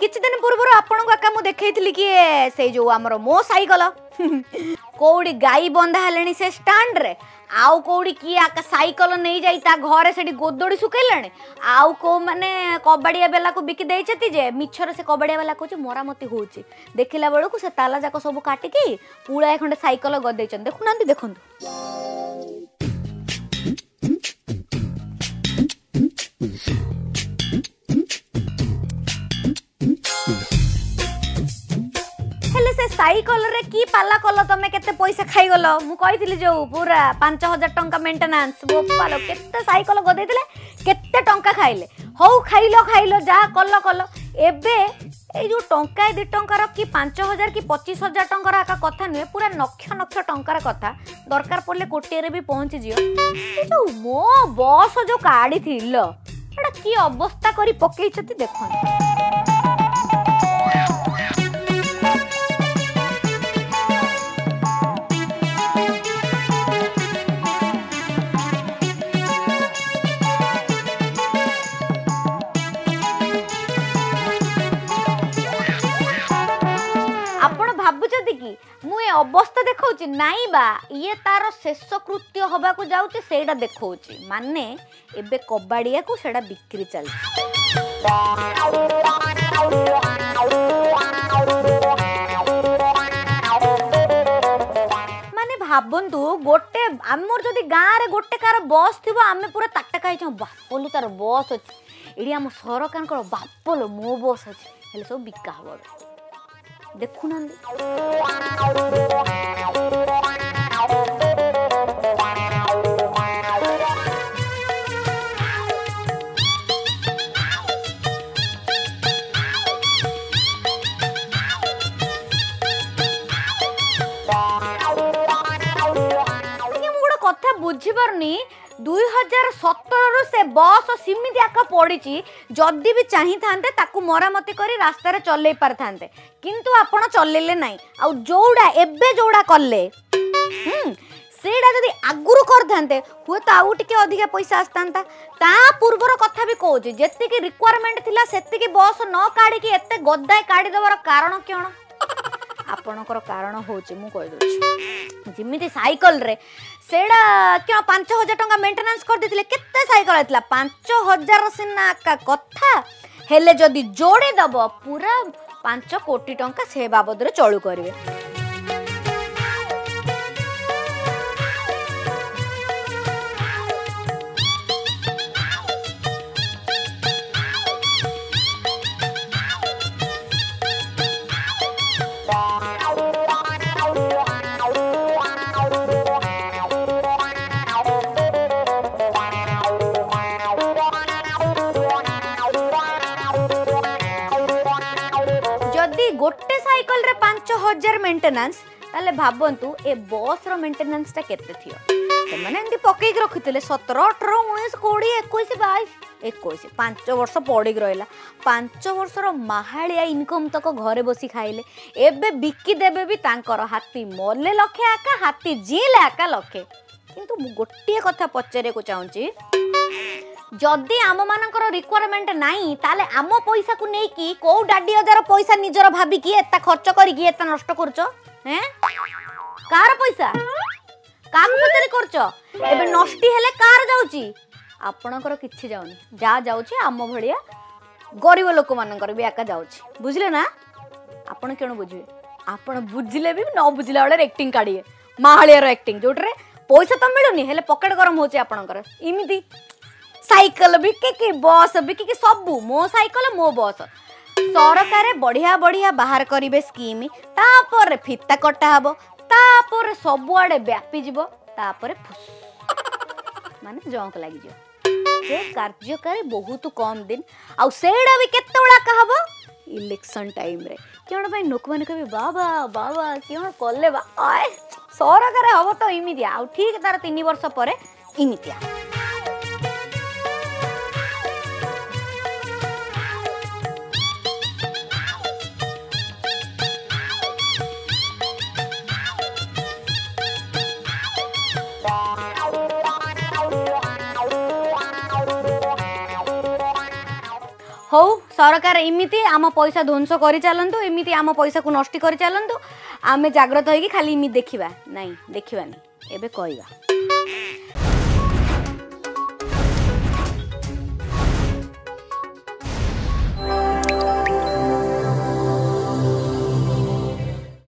କିଛି ଦିନ ପୂର୍ବରୁ ଆପଣଙ୍କୁ ଆକା ମୁଁ ଦେଖେଇଥିଲି କିଏ ସେଇ ଯୋଉ ଆମର ମୋ ସାଇକଲ କୋଉଠି ଗାଈ ବନ୍ଧା ହେଲେଣି ସେ ଷ୍ଟାଣ୍ଡରେ ଆଉ କୋଉଠି କିଏ ଆକା ସାଇକଲ ନେଇଯାଇ ତା ଘରେ ସେଠି ଗୋଦଡ଼ି ଶୁଖେଇଲେଣି ଆଉ କେଉଁମାନେ କବାଡ଼ିଆ ବେଲାକୁ ବିକି ଦେଇଛନ୍ତି ଯେ ମିଛରେ ସେ କବାଡ଼ିଆ ବେଲା କହୁଛି ମରାମତି ହେଉଛି ଦେଖିଲା ବେଳକୁ ସେ ତାଲା ଯାକ ସବୁ କାଟିକି ପୁଳାଏ ଖଣ୍ଡେ ସାଇକଲ ଗଦେଇଛନ୍ତି ଦେଖୁନାହାନ୍ତି ଦେଖନ୍ତୁ সাইকলরে কি পাল্লা কল তুমি কেতে পয়সা খাইগল মু কইছিলি যো পুরা 5000 টাকা মেন্টেনান্স বোপাল কেতে সাইকল গদেইলে কেতে টাকা খাইলে হউ খাইল খাইল যা কল কল এবে এই যে টঙ্কায় দুই টঙ্কার কি পাঁচ হাজার কি পঁচিশ হাজার টঙ্কার একা কথা নুয়ে পুরা নক্ষ নক্ষ টঙ্কার কথা দরকার পড়লে কোটিয়ে বি পৌঁছি যিও এই যে মো বস যে কাড়ি এটা কি অবস্থা করে পকাইছতি দেখুন ମୁଁ ଏ ଅବସ୍ଥା ଦେଖାଉଛି ନାଇଁ ବା ଇଏ ତାର ଶେଷ କୃତ୍ୟ ହେବାକୁ ଯାଉଛି ସେଇଟା ଦେଖାଉଛି ମାନେ ଏବେ କବାଡ଼ିଆକୁ ସେଇଟା ବିକ୍ରି ଚାଲିଛି ମାନେ ଭାବନ୍ତୁ ଗୋଟେ ଆମର ଯଦି ଗାଁରେ ଗୋଟେ କାହାର ବସ୍ ଥିବ ଆମେ ପୁରା ତାଟକା ହେଇଛୁ ବାପଲୋ ତାର ବସ୍ ଅଛି ଏଇଠି ଆମ ସରକାରଙ୍କର ବାପଲୋ ମୋ ବସ୍ ଅଛି ହେଲେ ସବୁ ବିକା ହେବ ଦେଖୁନାହାନ୍ତି ଦୁଇ ହଜାର ସତରରୁ ସେ ବସ୍ ସେମିତି ଆକା ପଡ଼ିଛି ଯଦି ବି ଚାହିଁଥାନ୍ତେ ତାକୁ ମରାମତି କରି ରାସ୍ତାରେ ଚଲେଇ ପାରିଥାନ୍ତେ କିନ୍ତୁ ଆପଣ ଚଲେଇଲେ ନାହିଁ ଆଉ ଯେଉଁଟା ଏବେ ଯେଉଁଟା କଲେ ସେଇଟା ଯଦି ଆଗରୁ କରିଥାନ୍ତେ ହୁଏତ ଆଉ ଟିକେ ଅଧିକା ପଇସା ଆସିଥାନ୍ତା ତା ପୂର୍ବର କଥା ବି କହୁଛି ଯେତିକି ରିକ୍ୱାରମେଣ୍ଟ ଥିଲା ସେତିକି ବସ୍ ନ କାଢ଼ିକି ଏତେ ଗଦାଏ କାଢ଼ିଦେବାର କାରଣ କ'ଣ ଆପଣଙ୍କର କାରଣ ହେଉଛି ମୁଁ କହିଦେଉଛି ଯେମିତି ସାଇକେଲରେ ସେଇଟା କ'ଣ ପାଞ୍ଚ ହଜାର ଟଙ୍କା ମେଣ୍ଟେନାନ୍ସ କରିଦେଇଥିଲେ କେତେ ସାଇକେଲ ହେଇଥିଲା ପାଞ୍ଚ ହଜାର ସିନା ଏକା କଥା ହେଲେ ଯଦି ଯୋଡ଼େ ଦେବ ପୁରା ପାଞ୍ଚ କୋଟି ଟଙ୍କା ସେ ବାବଦରେ ଚଳୁ କରିବେ হাজার মেটেনান্স তাহলে ভাবন্তু এ বস্র মেটেনান্সটা কেতে থিও ସେମାନେ ଏମିତି ପକେଇକି ରଖିଥିଲେ ସତର ଅଠର ଉଣେଇଶ କୋଡ଼ିଏ ଏକୋଇଶ ବାଇଶ ଏକୋଇଶ ପାଞ୍ଚ ବର୍ଷ ପଡ଼ିକି ରହିଲା ପାଞ୍ଚ ବର୍ଷର ମାହାଳିଆ ଇନକମ୍ ତକ ଘରେ ବସି ଖାଇଲେ ଏବେ ବିକିଦେବେ ବି ତାଙ୍କର ହାତୀ ମଲେ ଲକ୍ଷେ ଆକା ହାତୀ ଜିଁଲେ ଆକା ଲକ୍ଷେ କିନ୍ତୁ ମୁଁ ଗୋଟିଏ କଥା ପଚାରିବାକୁ ଚାହୁଁଛି যদি আমমানଙ୍କର ରିକ୍ୱାରମେଣ୍ଟ ନାହିଁ ତାହେଲେ ଆମ ପଇସାକୁ ନେଇକି କୋଉ ଡାଡି ହଜାର ପଇସା ନିଜର ଭାବିକି ଏତେ ଖର୍ଚ୍ଚ କରିକି ଏତେ ନଷ୍ଟ କରୁଛ ହେଁ କାହାର ପଇସା କାହାକୁ ପଚାରି କରୁଛ ଏବେ ନଷ୍ଟି ହେଲେ କାହାର ଯାଉଛି ଆପଣଙ୍କର କିଛି ଯାଉନି ଯାହା ଯାଉଛି ଆମ ଭଳିଆ ଗରିବ ଲୋକମାନଙ୍କର ବି ଏକା ଯାଉଛି ବୁଝିଲେ ନା ଆପଣ କେଣୁ ବୁଝିବେ ଆପଣ ବୁଝିଲେ ବି ନ ବୁଝିଲା ବେଳେ ଆକ୍ଟିଂ କାଢ଼ିବେ ମାହାଳିଆର ଆକ୍ଟିଂ ଯେଉଁଟାରେ ପଇସା ତ ମିଳୁନି ହେଲେ ପକେଟ୍ ଗରମ ହେଉଛି ଆପଣଙ୍କର ଏମିତି ସାଇକେଲ ବିକିକି ବସ୍ ବିକିକି ସବୁ ମୋ ସାଇକେଲ ମୋ ବସ୍ ସରକାର ବଢ଼ିଆ ବଢ଼ିଆ ବାହାର କରିବେ ସ୍କିମ୍ ତାପରେ ଫିତା କଟା ହେବ ତାପରେ ସବୁଆଡ଼େ ବ୍ୟାପିଯିବ ତାପରେ ଫୁସ୍ ମାନେ ଜଙ୍କ ଲାଗିଯିବ ସେ କାର୍ଯ୍ୟକାରୀ ବହୁତ କମ୍ ଦିନ ଆଉ ସେଇଟା ବି କେତେବେଳେ ହେବ ଇଲେକ୍ସନ ଟାଇମ୍ରେ କ'ଣ ପାଇଁ ଲୋକମାନେ କହିବେ ବାବା ବାବା କ'ଣ କଲେ ବା ସରକାର ହେବ ତ ଏମିତିଆ ଆଉ ଠିକ୍ ତାର ତିନି ବର୍ଷ ପରେ ଏମିତିଆ ହଉ ସରକାର ଏମିତି ଆମ ପଇସା ଧ୍ୱଂସ କରିଚାଲନ୍ତୁ ଏମିତି ଆମ ପଇସାକୁ ନଷ୍ଟି କରିଚାଲନ୍ତୁ ଆମେ ଜାଗ୍ରତ ହେଇକି ଖାଲି ଏମିତି ଦେଖିବା ନାଇଁ ଦେଖିବାନି ଏବେ କହିବା